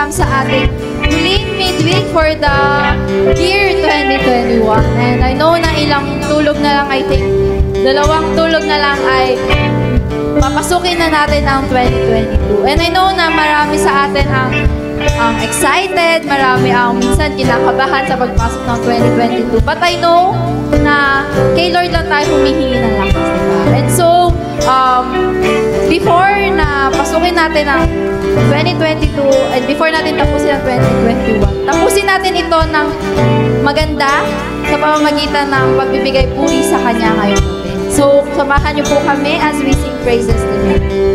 lang sa ating huling midweek for the year 2021. And I know na ilang tulog na lang, I think, dalawang tulog na lang ay papasukin na natin ang 2022. And I know na marami sa atin ang ang excited, marami ang minsan kinakabahan sa pagpasok ng 2022. But I know na kay Lord lang tayo humihingi ng lakas? And so, um, before na pasukin natin ang 2022 and before natin tapusin ang 2021, tapusin natin ito ng maganda sa pamamagitan ng pagbibigay puri sa Kanya ngayon. So, samahan niyo po kami as we sing praises to Him.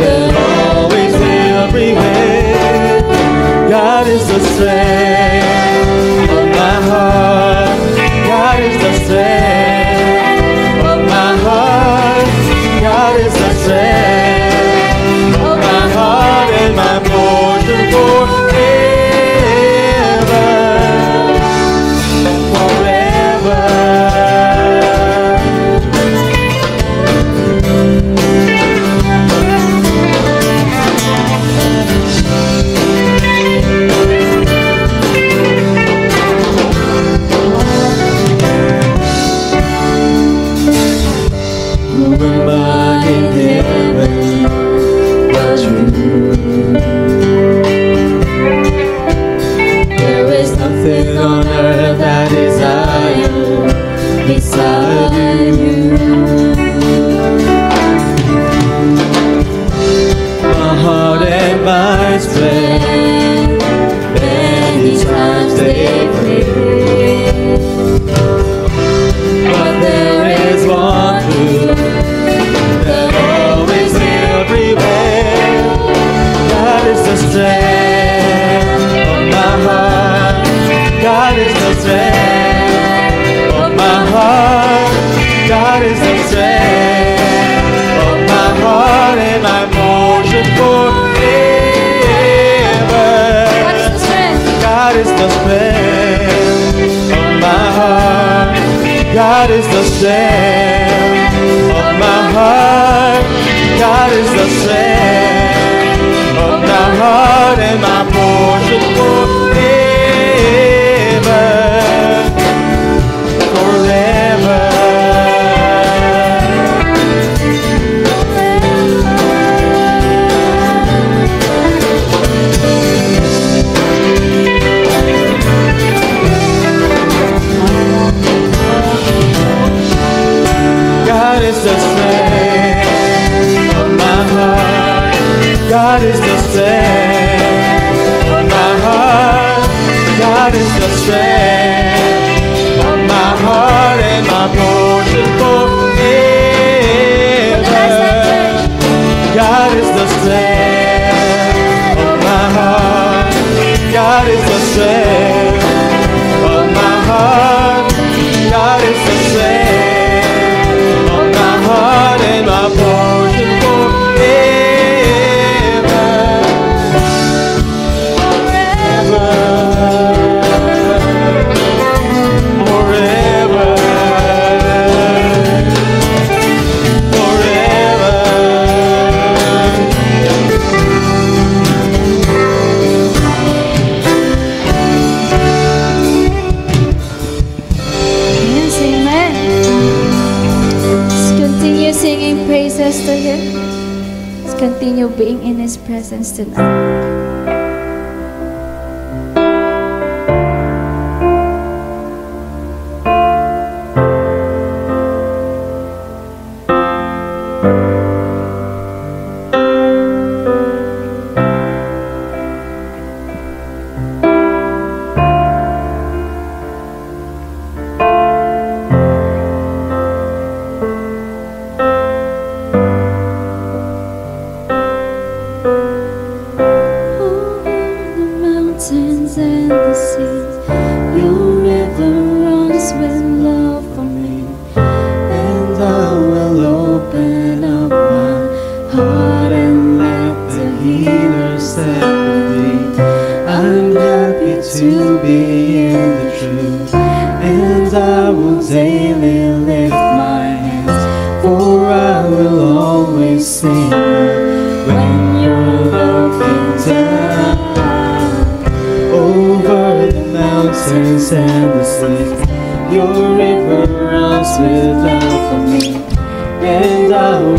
That always. God is the strength of my heart. God is the strength God is His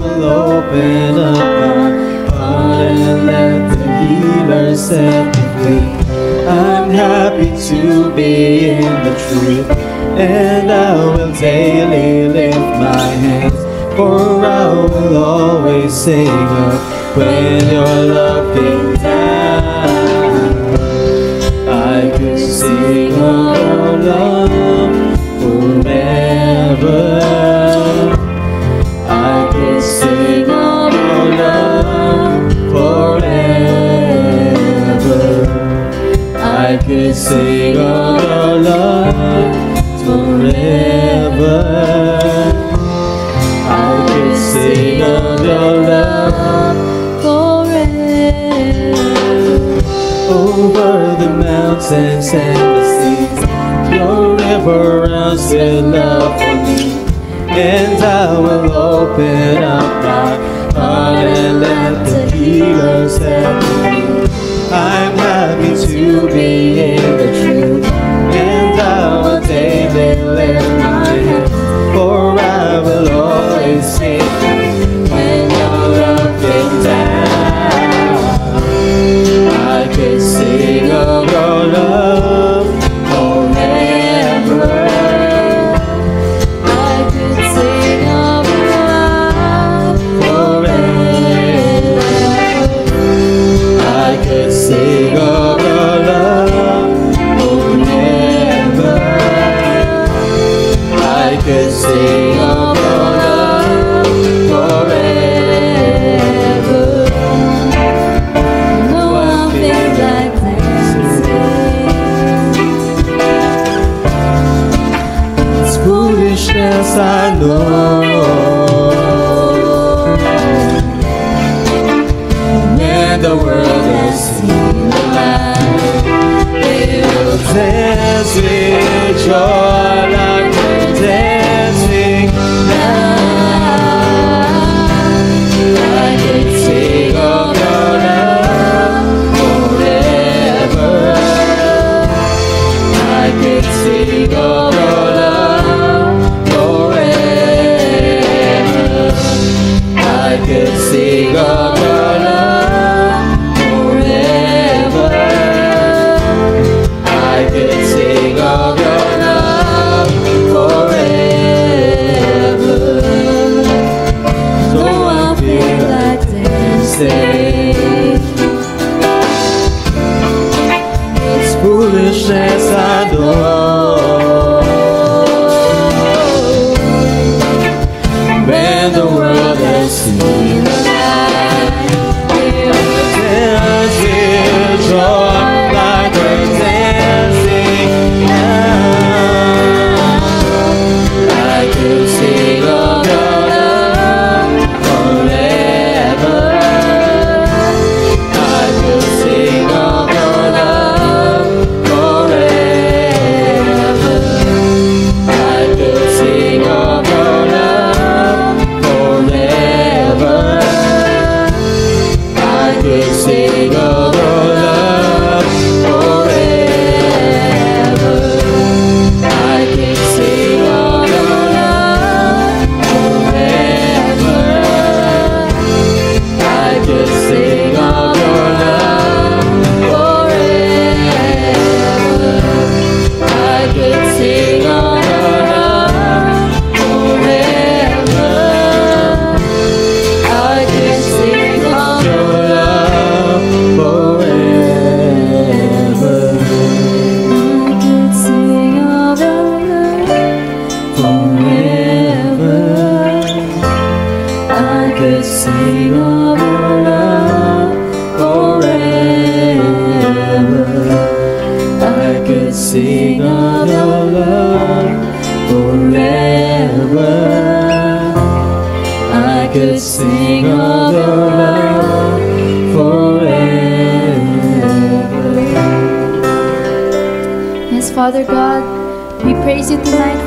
will open up my heart and let the healer set me free. I'm happy to be in the truth, and I will daily lift my hands, for I will always sing up when your love is. of your love forever. Over the mountains and the seas, your river runs in love for me. And I will open up my heart and let the healer set me. I'm happy to be in the truth, and I will daily lift my hand, for I will always sing.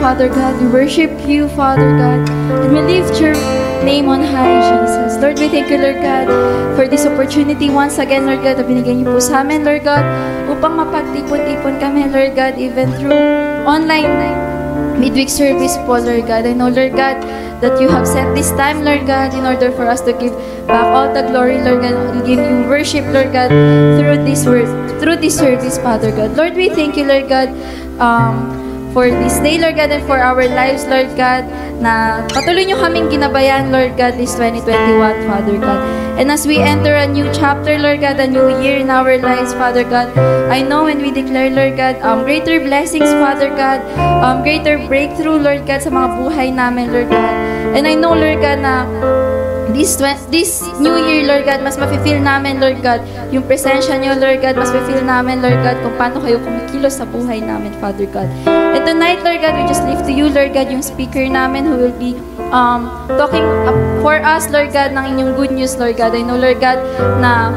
Father God. We worship you, Father God. And we lift your name on high, Jesus. Lord, we thank you, Lord God, for this opportunity once again, Lord God, na binigyan niyo po sa amin, Lord God, upang mapagtipon-tipon kami, Lord God, even through online midweek service po, Lord God. I know, Lord God, that you have set this time, Lord God, in order for us to give back all the glory, Lord God, and give you worship, Lord God, through this word, through this service, Father God. Lord, we thank you, Lord God, um, for this day, Lord God, and for our lives, Lord God, na patuloy nyo kaming ginabayan, Lord God, this 2021, Father God. And as we enter a new chapter, Lord God, a new year in our lives, Father God, I know when we declare, Lord God, um, greater blessings, Father God, um, greater breakthrough, Lord God, sa mga buhay namin, Lord God. And I know, Lord God, na this this new year, Lord God, mas mafe-feel namin, Lord God, yung presensya niyo, Lord God, mas mafe-feel namin, Lord God, kung paano kayo kumikilos sa buhay namin, Father God. And tonight, Lord God, we just lift to you, Lord God, yung speaker namin who will be um, talking for us, Lord God, ng inyong good news, Lord God. I know, Lord God, na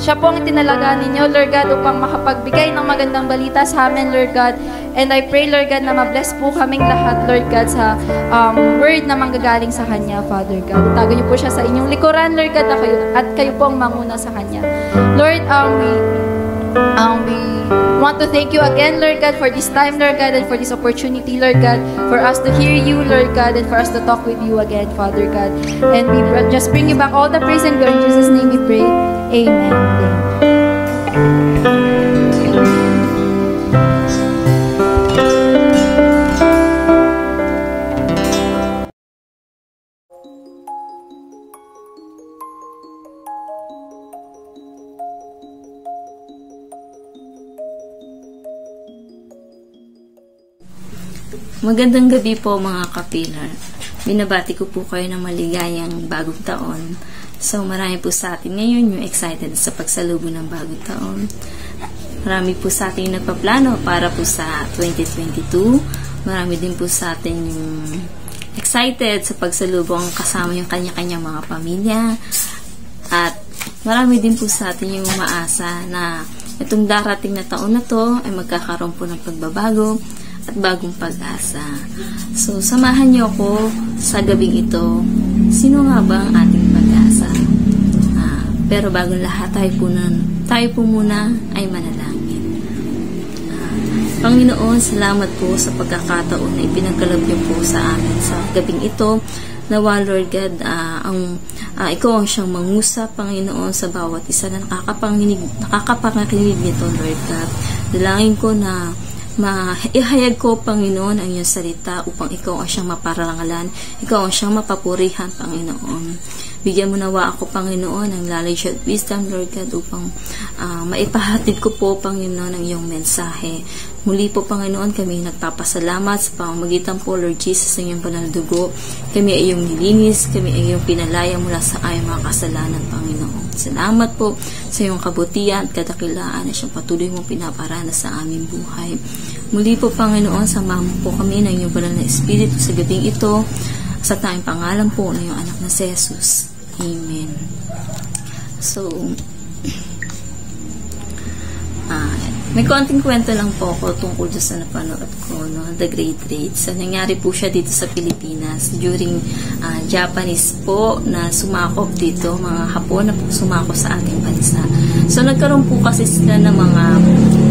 siya po ang tinalaga ninyo, Lord God, upang makapagbigay ng magandang balita sa amin, Lord God. And I pray, Lord God, na mabless po kaming lahat, Lord God, sa um, word na manggagaling sa Kanya, Father God. Tago niyo po siya sa inyong likuran, Lord God, na kayo, at kayo po ang manguna sa Kanya. Lord, um, we, um, we want to thank you again, Lord God, for this time, Lord God, and for this opportunity, Lord God, for us to hear you, Lord God, and for us to talk with you again, Father God. And we just bring you back all the praise and glory. In Jesus' name we pray. Amen. Magandang gabi po mga kapilar. Binabati ko po kayo ng maligayang bagong taon. So marami po sa atin ngayon yung excited sa pagsalubong ng bagong taon. Marami po sa atin yung nagpaplano para po sa 2022. Marami din po sa atin yung excited sa pagsalubong kasama yung kanya-kanyang mga pamilya. At marami din po sa atin yung umaasa na itong darating na taon na to ay magkakaroon po ng pagbabago bagong pag-asa. So, samahan niyo ako sa gabing ito. Sino nga ba ang ating pag-asa? Ah, pero bago lahat, tayo po, na, tayo po muna ay manalangin. Ah, Panginoon, salamat po sa pagkakataon na ipinagkalab niyo po sa amin sa gabing ito. Nawa, Lord God, uh, ang, uh, ikaw ang siyang mangusap, Panginoon, sa bawat isa na nakakapanginig, nakakapanginig nito, Lord God. Dalangin ko na maihayag ko, Panginoon, ang iyong salita upang ikaw ang siyang maparangalan, ikaw ang siyang mapapurihan, Panginoon. Bigyan mo nawa ako, Panginoon, ng knowledge at wisdom, Lord God, upang uh, maipahatid ko po, Panginoon, ang iyong mensahe. Muli po, Panginoon, kami nagpapasalamat sa pamamagitan po, Lord Jesus, ng iyong banal dugo. Kami ay iyong nilinis, kami ay iyong pinalaya mula sa ayong mga kasalanan, Panginoon. Salamat po sa iyong kabutihan at kadakilaan na siyang patuloy mong pinaparana sa aming buhay. Muli po, Panginoon, samahan po kami ng iyong banal na Espiritu sa gabing ito sa tayong pangalan po ng iyong anak na si Jesus. Amen. So, may konting kwento lang po ako tungkol sa napanood ko, no, The Great Raid. So, nangyari po siya dito sa Pilipinas during uh, Japanese po na sumakop dito, mga Hapon na po sumakop sa ating bansa. So, nagkaroon po kasi sila ng mga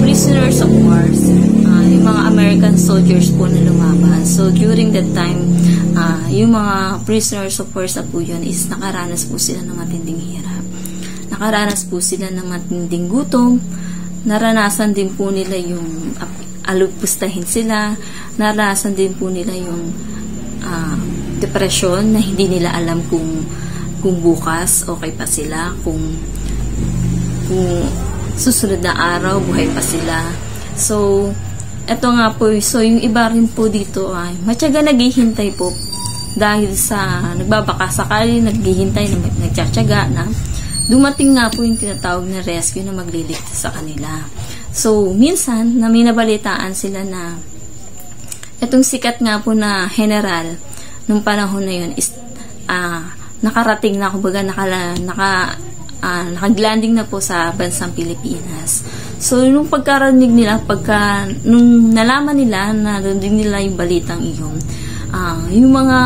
prisoners of wars, uh, yung mga American soldiers po na lumaban. So, during that time, uh, yung mga prisoners of wars na po yun is nakaranas po sila ng matinding hirap. Nakaranas po sila ng matinding gutom, naranasan din po nila yung alugpustahin sila, naranasan din po nila yung uh, depression na hindi nila alam kung kung bukas okay pa sila, kung kung susunod na araw buhay pa sila. So, eto nga po, so yung iba rin po dito ay matyaga naghihintay po dahil sa nagbabaka sakali, naghihintay na nagtsatsaga na dumating nga po yung tinatawag na rescue na magliligtas sa kanila. So, minsan, na may nabalitaan sila na itong sikat nga po na general nung panahon na yun is uh, nakarating na, kumbaga nakala, naka, uh, nakaglanding na po sa bansang Pilipinas. So, nung pagkaranig nila, pagka, nung nalaman nila na din nila yung balitang iyon, uh, yung mga,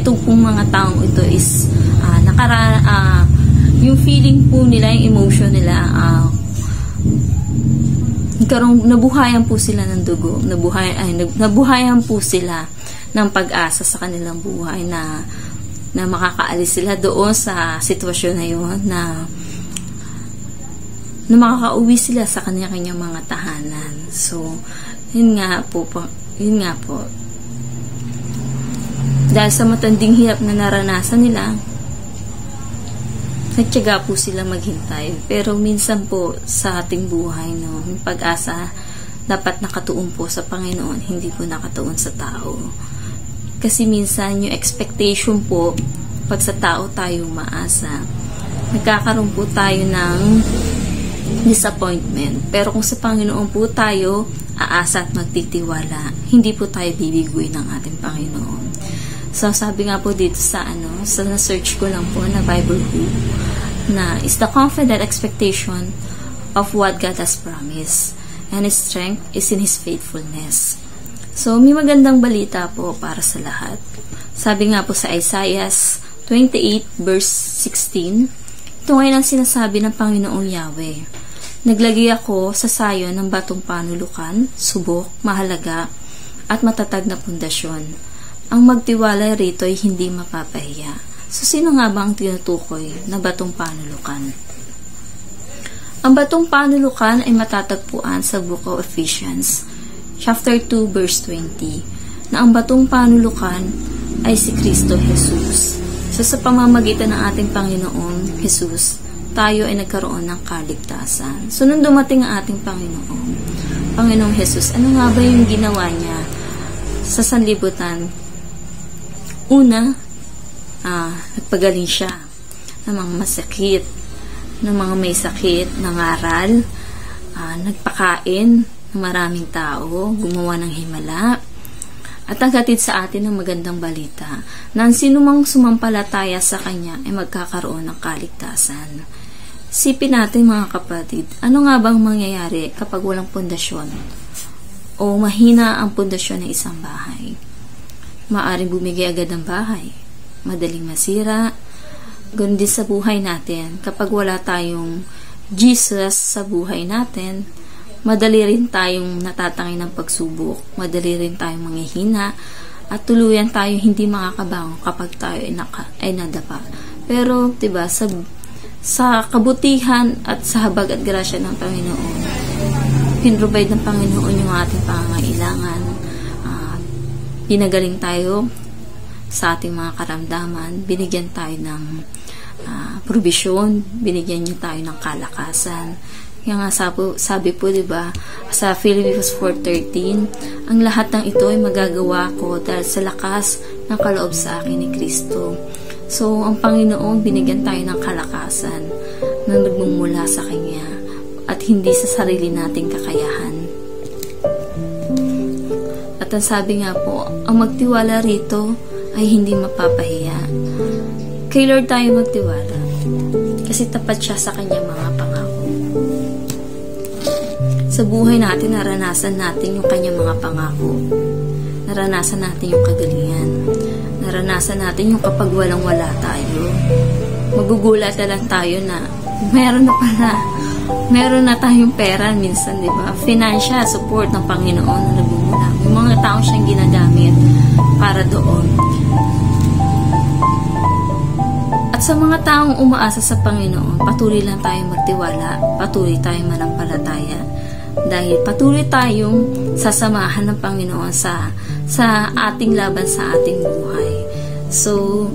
itong pong mga taong ito nila, yung emotion nila, ah, nagkaroon, nabuhayan po sila ng dugo, nabuhay, ay, nabuhayan po sila ng pag-asa sa kanilang buhay na na makakaalis sila doon sa sitwasyon na yun na na makakauwi sila sa kanya-kanyang mga tahanan. So, yun nga po yun nga po. Dahil sa matanding hirap na naranasan nila, nagtyaga po sila maghintay. Pero minsan po sa ating buhay, no, yung pag-asa dapat nakatuon po sa Panginoon, hindi po nakatuon sa tao. Kasi minsan yung expectation po, pag sa tao tayo maasa, nagkakaroon po tayo ng disappointment. Pero kung sa Panginoon po tayo aasa at magtitiwala, hindi po tayo bibigwi ng ating Panginoon. So, sabi nga po dito sa ano, sa na-search ko lang po na Bible Who, na is the confident expectation of what God has promised and His strength is in His faithfulness. So, may magandang balita po para sa lahat. Sabi nga po sa Isaiah 28 verse 16, ito ngayon ang sinasabi ng Panginoong Yahweh. Naglagay ako sa sayo ng batong panulukan, subok, mahalaga, at matatag na pundasyon. Ang magtiwala rito ay hindi mapapahiya. So, sino nga ba ang tinutukoy na batong panulukan? Ang batong panulukan ay matatagpuan sa Book of Ephesians, chapter 2, verse 20, na ang batong panulukan ay si Kristo Jesus. So, sa pamamagitan ng ating Panginoon Jesus, tayo ay nagkaroon ng kaligtasan. So, nung dumating ang ating Panginoon, Panginoong Jesus, ano nga ba yung ginawa niya sa sanlibutan? Una, ah, nagpagaling siya ng mga masakit, ng mga may sakit, nangaral, ah, nagpakain ng maraming tao, gumawa ng himala, at naghatid sa atin ng magandang balita na ang sinumang sumampalataya sa Kanya ay magkakaroon ng kaligtasan. Sipin natin mga kapatid, ano nga bang mangyayari kapag walang pundasyon o mahina ang pundasyon ng isang bahay? Maaring bumigay agad ang bahay, madaling masira, Ganun din sa buhay natin. Kapag wala tayong Jesus sa buhay natin, madali rin tayong natatangay ng pagsubok. Madali rin tayong manghihina. At tuluyan tayo hindi makakabangon kapag tayo ay, naka, ay nadapa. Pero, 'di ba sa, sa kabutihan at sa habag at grasya ng Panginoon, pinrovide ng Panginoon yung ating pangangailangan. Uh, pinagaling tayo sa ating mga karamdaman, binigyan tayo ng uh, provision, binigyan niyo tayo ng kalakasan. Kaya nga sabi, sabi po, di ba, sa Philippians 4.13, ang lahat ng ito ay magagawa ko dahil sa lakas ng kaloob sa akin ni Kristo. So, ang Panginoon, binigyan tayo ng kalakasan na nagmumula sa Kanya at hindi sa sarili nating kakayahan. At ang sabi nga po, ang magtiwala rito ay hindi mapapahiya. Kay Lord tayo magtiwala kasi tapat siya sa kanyang mga pangako. Sa buhay natin, naranasan natin yung kanyang mga pangako. Naranasan natin yung kagalingan. Naranasan natin yung kapag walang-wala tayo. Magugulat na lang tayo na meron na pala. Meron na tayong pera minsan, di ba? Financial support ng Panginoon na nagmumula. Yung mga tao siyang ginagamit para doon. At sa mga taong umaasa sa Panginoon, patuloy lang tayong magtiwala, patuloy tayong manampalataya. Dahil patuloy tayong sasamahan ng Panginoon sa sa ating laban sa ating buhay. So,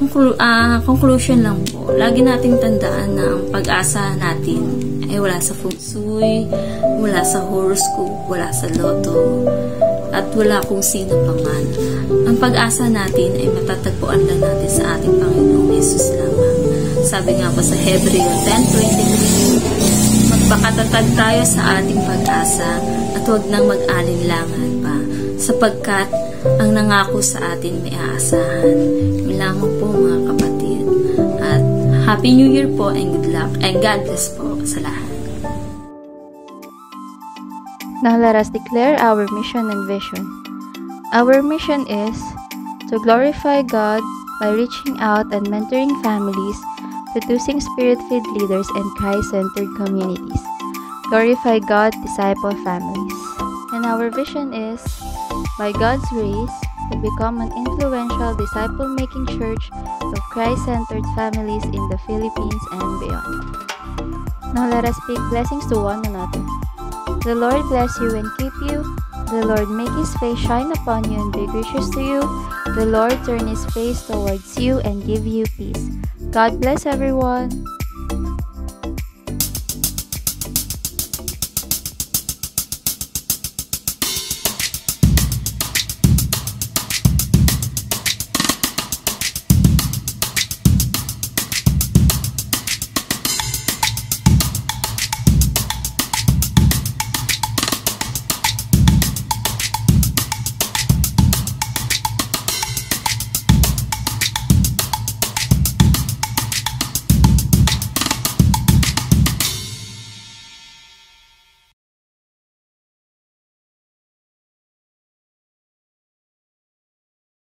conclu- uh, conclusion lang po, lagi nating tandaan na ang pag-asa natin ay wala sa feng shui, wala sa horoscope, wala sa loto, at wala kung sino pa. Ang pag-asa natin ay matatagpuan lang natin sa ating Panginoong Yesus lamang. Sabi nga po sa Hebreo 10.23, Magpakatatag tayo sa ating pag-asa at huwag nang mag-alinlangan pa sapagkat ang nangako sa atin may aasahan. Lamang po mga kapatid. At Happy New Year po and good luck and God bless po sa lahat. Now let us declare our mission and vision. Our mission is to glorify God by reaching out and mentoring families, producing spirit-filled leaders and Christ-centered communities. Glorify God, disciple families. And our vision is, by God's grace, to become an influential disciple-making church of Christ-centered families in the Philippines and beyond. Now let us speak blessings to one another. The Lord bless you and keep you. The Lord make his face shine upon you and be gracious to you. The Lord turn his face towards you and give you peace. God bless everyone.